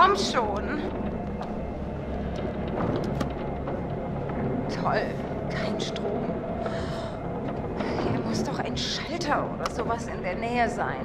komm schon. Toll, kein Strom. Hier muss doch ein Schalter oder sowas in der Nähe sein.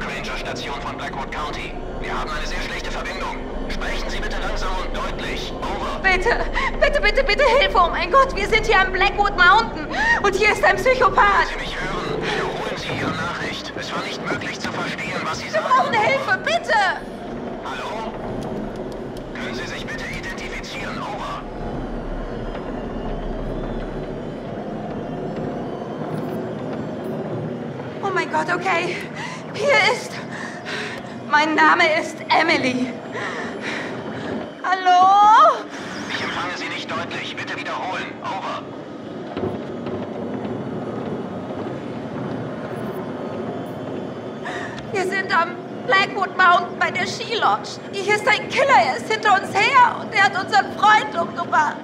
Park Ranger Station von Blackwood County. Wir haben eine sehr schlechte Verbindung. Sprechen Sie bitte langsam und deutlich. Over. Bitte, bitte, bitte, bitte Hilfe. Oh mein Gott, wir sind hier am Blackwood Mountain. Und hier ist ein Psychopath. Sie mich hören? Wiederholen Sie Ihre Nachricht. Es war nicht möglich zu verstehen, was Sie Wir sagen. brauchen Hilfe, bitte. Hallo? Können Sie sich bitte identifizieren? Over. Oh mein Gott, okay. Hier ist. Mein Name ist Emily. Hallo? Ich empfange Sie nicht deutlich. Bitte wiederholen. Over. Wir sind am Blackwood Mountain bei der Ski Lodge. Hier ist ein Killer, er ist hinter uns her und er hat unseren Freund umgebracht.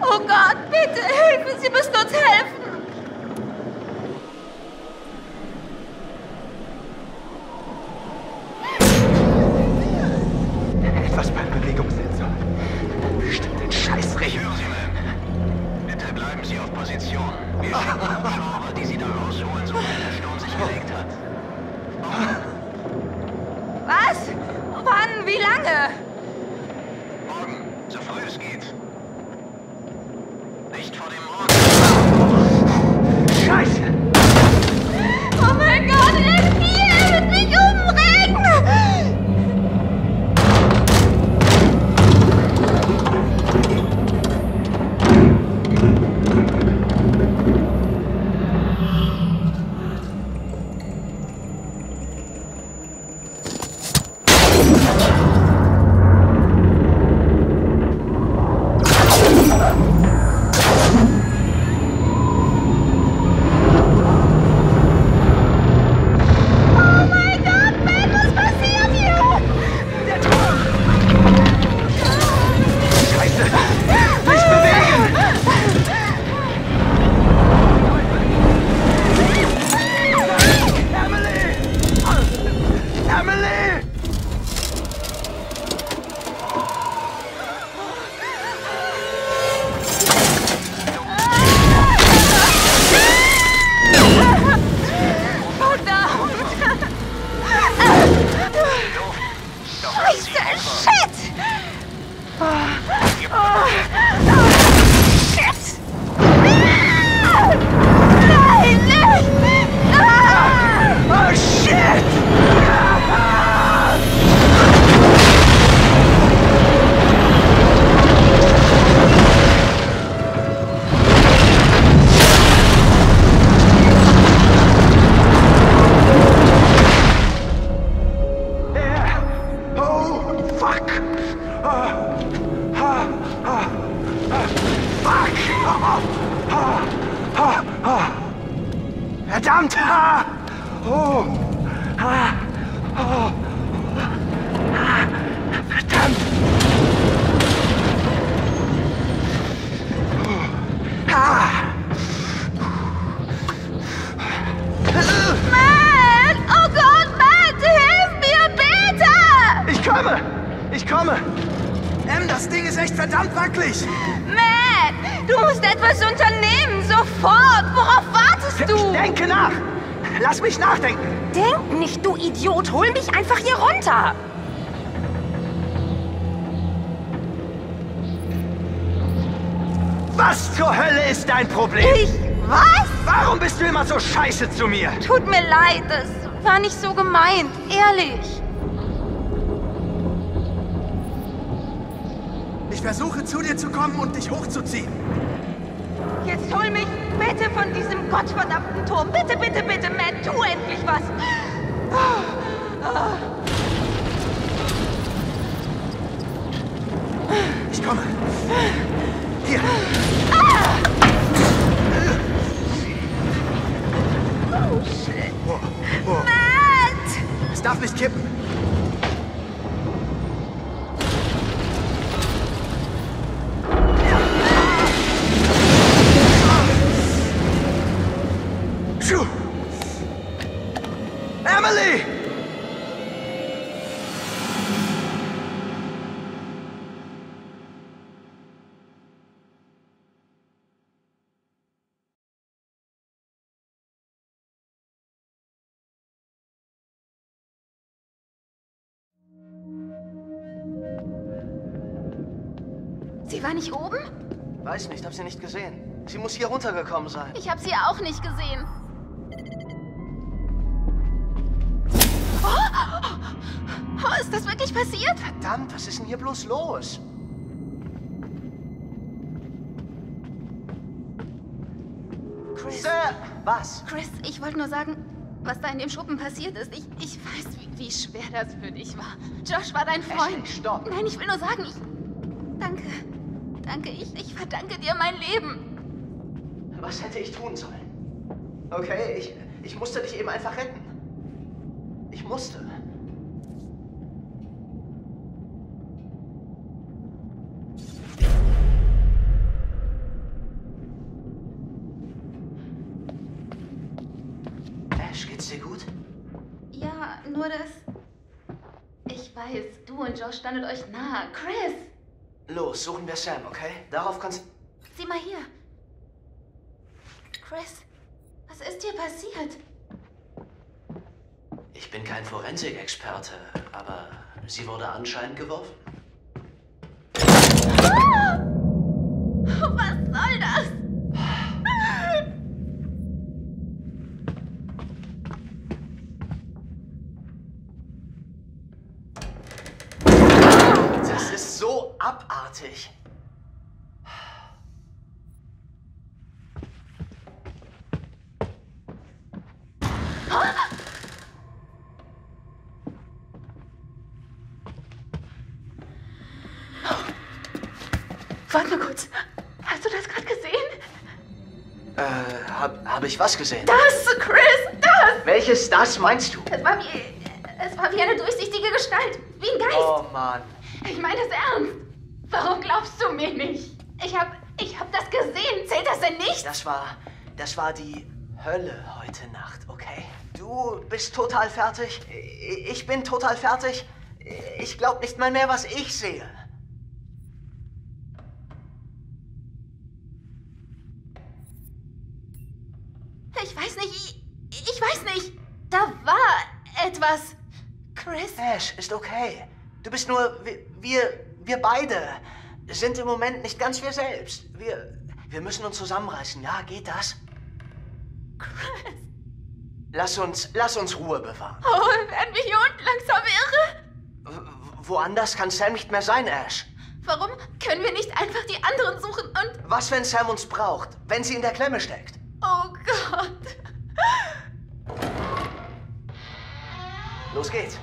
Oh Gott, bitte Hilfe, Sie müssen uns helfen. Verdammt! Oh, oh, Verdammt! Matt! Oh Gott, Matt! Hilf mir, bitte! Ich komme! Ich komme! Em, das Ding ist echt verdammt wackelig! Matt! Du musst etwas unternehmen! Sofort! Worauf wartest Ich du? denke nach! Lass mich nachdenken! Denk nicht, du Idiot! Hol mich einfach hier runter! Was zur Hölle ist dein Problem? Ich... Was? Warum bist du immer so scheiße zu mir? Tut mir leid, das war nicht so gemeint. Ehrlich. Versuche zu dir zu kommen und dich hochzuziehen. Jetzt hol mich bitte von diesem gottverdammten Turm. Bitte, bitte, bitte, Matt, tu endlich was. Ich komme. Hier. Oh, shit. Oh, oh. Matt! Es darf nicht kippen. Sie war nicht oben? Weiß nicht, hab sie nicht gesehen. Sie muss hier runtergekommen sein. Ich habe sie auch nicht gesehen. Oh! oh, ist das wirklich passiert? Verdammt, was ist denn hier bloß los? Chris. Sir! Was? Chris, ich wollte nur sagen, was da in dem Schuppen passiert ist. Ich, ich weiß, wie, wie schwer das für dich war. Josh war dein Freund. Ashley, stopp. Nein, ich will nur sagen, ich. Danke. Danke, ich, ich verdanke dir mein Leben. Was hätte ich tun sollen? Okay, ich, ich musste dich eben einfach retten. Ich musste. Ash, geht's dir gut? Ja, nur das. Ich weiß, du und Josh standet euch nahe. Chris! Los, suchen wir Sam, okay? Darauf kannst Sieh mal hier. Chris, was ist dir passiert? Ich bin kein Forensikexperte, aber sie wurde anscheinend geworfen. Warte mal kurz. Hast du das gerade gesehen? Äh, hab, hab ich was gesehen? Das, Chris, das! Welches das meinst du? Es war wie. Es war wie eine durchsichtige Gestalt. Wie ein Geist. Oh Mann. Ich meine das ernst. Warum glaubst du mir nicht? Ich hab. Ich hab das gesehen. Zählt das denn nicht? Das war. Das war die Hölle heute Nacht, okay? Du bist total fertig. Ich bin total fertig. Ich glaub nicht mal mehr, was ich sehe. Ich weiß nicht. Ich, ich weiß nicht. Da war etwas. Chris. Ash, ist okay. Du bist nur. Wir, wir, wir beide sind im Moment nicht ganz wir selbst. Wir. Wir müssen uns zusammenreißen. Ja, geht das? Chris. Lass uns. Lass uns Ruhe bewahren. Oh, werden wir hier unten langsam irre? W- Woanders kann Sam nicht mehr sein, Ash. Warum können wir nicht einfach die anderen suchen und. Was, wenn Sam uns braucht? Wenn sie in der Klemme steckt? Oh Gott. Los geht's.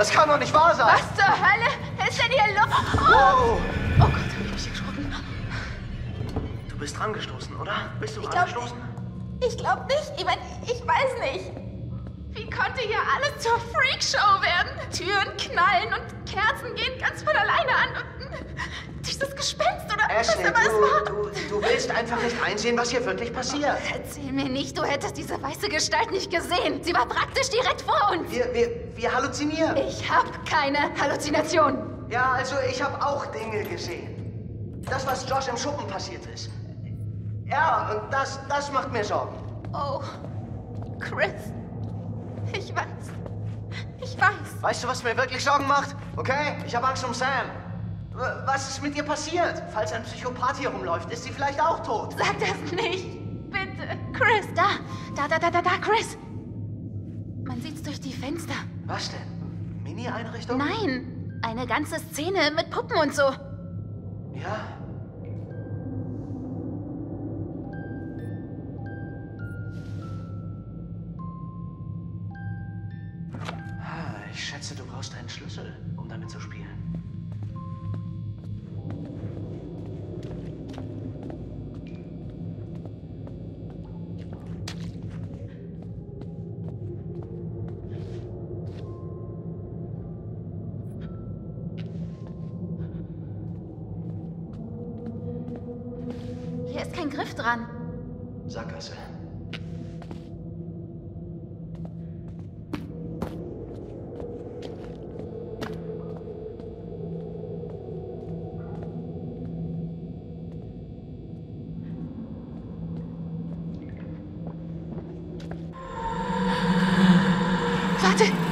Das kann doch nicht wahr sein! Was zur Hölle ist denn hier los? Oh, oh Gott, hab ich mich erschrocken. Du bist dran gestoßen, oder? Bist du Ich glaub- gestoßen? Ich glaube nicht. Ich meine, ich weiß nicht. Wie konnte hier alles zur Freakshow werden? Türen knallen und Kerzen gehen ganz von alleine an. Und dieses Gespenst oder was Ashley, immer es war. du, du, du willst einfach nicht einsehen, was hier wirklich passiert. Erzähl mir nicht, du hättest diese weiße Gestalt nicht gesehen. Sie war praktisch direkt vor uns. Wir, wir, wir halluzinieren. Ich habe keine Halluzination. Ja, also ich habe auch Dinge gesehen. Das, was Josh im Schuppen passiert ist. Ja, und das, das macht mir Sorgen. Oh, Chris. Ich weiß. Ich weiß. Weißt du, was mir wirklich Sorgen macht? Okay? Ich habe Angst um Sam. Was ist mit ihr passiert? Falls ein Psychopath hier rumläuft, ist sie vielleicht auch tot. Sag das nicht. Bitte. Chris, da. Da, da, da, da, da, Chris. Man sieht's durch die Fenster. Was denn? Mini-Einrichtung? Nein, eine ganze Szene mit Puppen und so. Ja. Ah, Ich schätze, du brauchst einen Schlüssel, um damit zu spielen.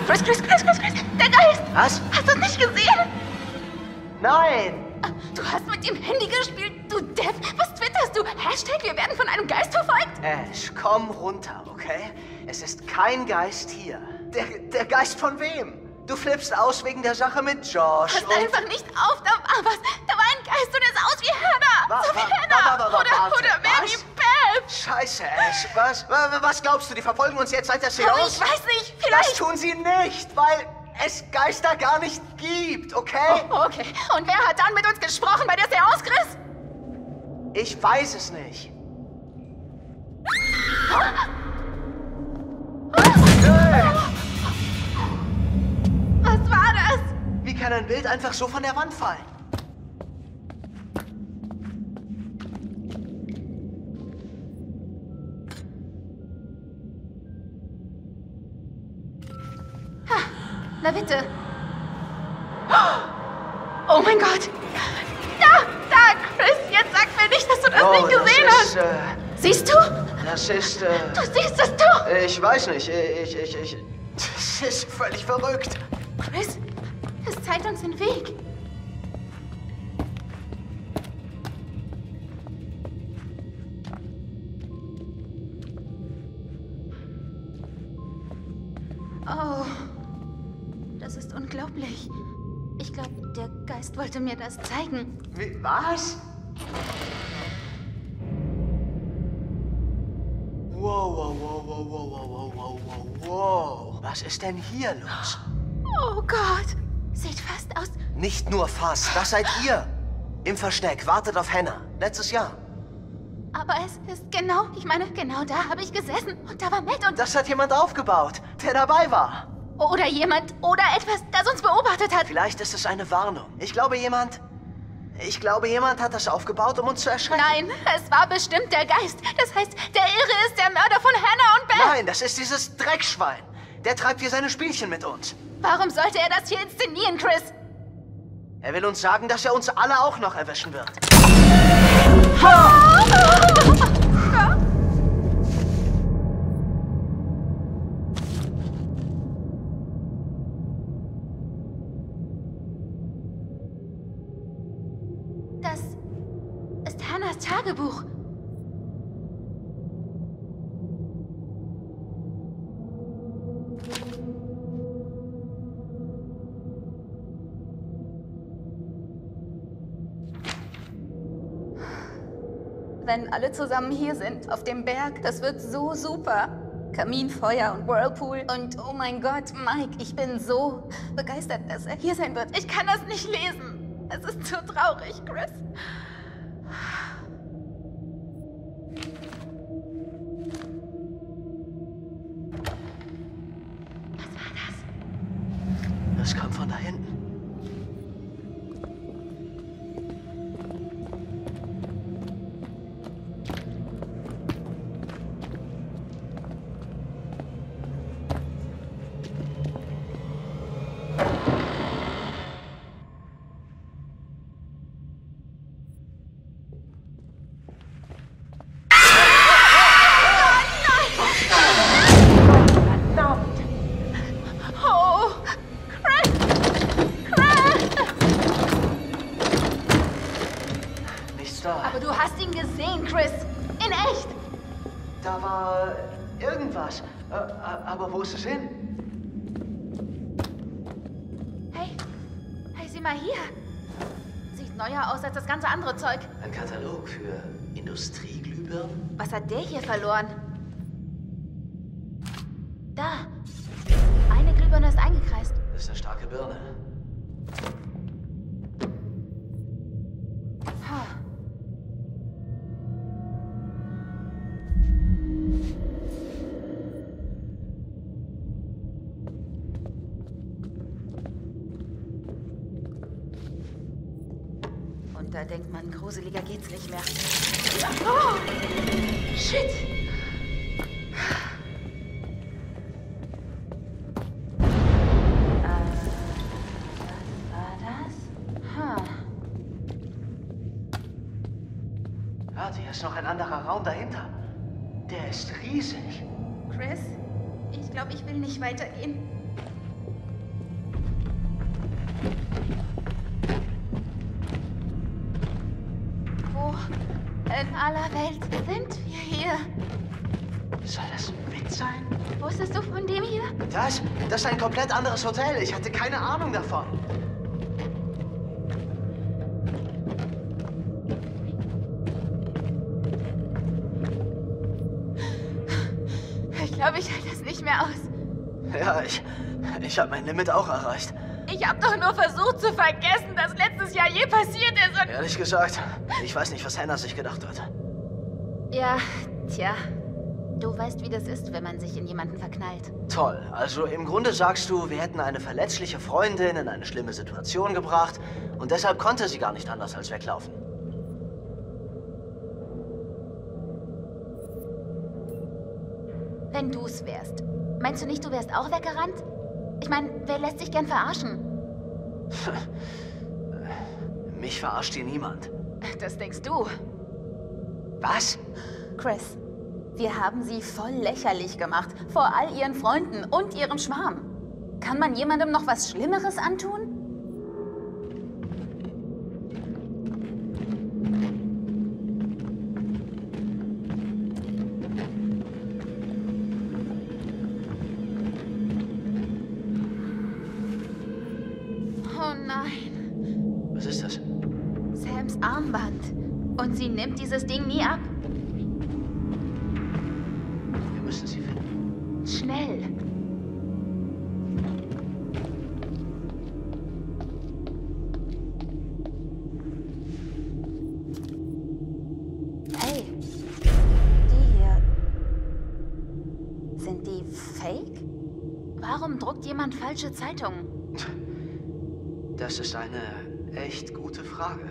Chris, Chris, Chris, Chris, Chris. Der Geist. Was? Hast du es nicht gesehen? Nein! Du hast mit dem Handy gespielt, du Depp. Was twitterst du? Hashtag, wir werden von einem Geist verfolgt? Ash, komm runter, okay? Es ist kein Geist hier. Der, der Geist von wem? Du flippst aus wegen der Sache mit Josh. Pass einfach nicht auf, da war was. Da war ein Geist und er sah aus wie Hannah. Wa- so wie Hannah. oder, warte, oder mehr was? wie Beth. Scheiße, Ash. Was, wa- was glaubst du, die verfolgen uns jetzt seit der Aber Seance? ich weiß nicht, Das vielleicht. tun sie nicht, weil es Geister gar nicht gibt, okay? Oh, okay. Und wer hat dann mit uns gesprochen bei der Seance, Chris? Ich weiß es nicht. Was war das? wie kann ein Bild einfach so von der Wand fallen? Na bitte. Oh mein Gott. Da, da, Chris, jetzt sag mir nicht, dass du das nicht gesehen das hast. ist, äh, Siehst du? das ist, äh, Du siehst es doch. ich weiß nicht, ich, ich, ich, das ist völlig verrückt. Chris, es zeigt uns den Weg. Wollte mir das zeigen. Wie, was? Wow, wow, wow, wow, wow, wow, wow, wow, wow, wow. Was ist denn hier los? Oh Gott, sieht fast aus. Nicht nur fast, das seid ihr. Im Versteck, wartet auf Hannah. Letztes Jahr. Aber es ist genau, ich meine, genau da habe ich gesessen und da war Matt und Das hat jemand aufgebaut, der dabei war. Oder jemand oder etwas, das uns beobachtet hat. Vielleicht ist es eine Warnung. Ich glaube, jemand. Ich glaube, jemand hat das aufgebaut, um uns zu erschrecken. Nein, es war bestimmt der Geist. Das heißt, der Irre ist der Mörder von Hannah und Beth. Nein, das ist dieses Dreckschwein. Der treibt hier seine Spielchen mit uns. Warum sollte er das hier inszenieren, Chris? Er will uns sagen, dass er uns alle auch noch erwischen wird. Das Tagebuch. Wenn alle zusammen hier sind, auf dem Berg, das wird so super. Kaminfeuer und Whirlpool. Und oh mein Gott, Mike, ich bin so begeistert, dass er hier sein wird. Ich kann das nicht lesen. Es ist so traurig, Chris. Das kam von da hinten. Ist es hin? Hey, hey, sieh mal hier. Sieht neuer aus als das ganze andere Zeug. Ein Katalog für Industrieglühbirnen? Was hat der hier verloren? Da. Eine Glühbirne ist eingekreist. Das ist eine starke Birne. Geht's nicht mehr. Oh, shit! Äh, was war das? Ha. Warte, hier ist noch ein anderer Raum dahinter. Der ist riesig. Chris, ich glaube, ich will nicht weitergehen. Aller Welt sind wir hier? Soll das ein Witz sein? Wusstest du von dem hier? Das? Das ist ein komplett anderes Hotel. Ich hatte keine Ahnung davon. Ich glaube, ich halte das nicht mehr aus. Ja, ich, ich habe mein Limit auch erreicht. Ich habe doch nur versucht zu vergessen, dass letztes Jahr je passiert ist und... Ehrlich gesagt, ich weiß nicht, was Hannah sich gedacht hat. Ja, tja. Du weißt, wie das ist, wenn man sich in jemanden verknallt. Toll. Also im Grunde sagst du, wir hätten eine verletzliche Freundin in eine schlimme Situation gebracht und deshalb konnte sie gar nicht anders als weglaufen. Wenn du's wärst. Meinst du nicht, du wärst auch weggerannt? Ich meine, wer lässt sich gern verarschen? Mich verarscht hier niemand. Das denkst du. Was? Chris, wir haben sie voll lächerlich gemacht. Vor all ihren Freunden und ihrem Schwarm. Kann man jemandem noch was Schlimmeres antun? Hey, die hier. Sind die fake? Warum druckt jemand falsche Zeitungen? Das ist eine echt gute Frage.